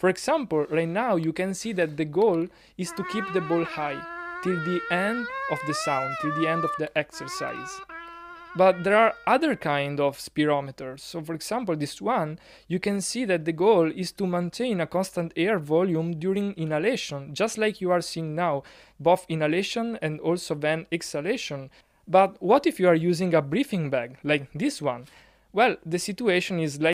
For example, right now you can see that the goal is to keep the ball high till the end of the sound, till the end of the exercise. But there are other kind of spirometers. So for example, this one, you can see that the goal is to maintain a constant air volume during inhalation, just like you are seeing now, both inhalation and also then exhalation. But what if you are using a breathing bag like this one? Well, the situation is like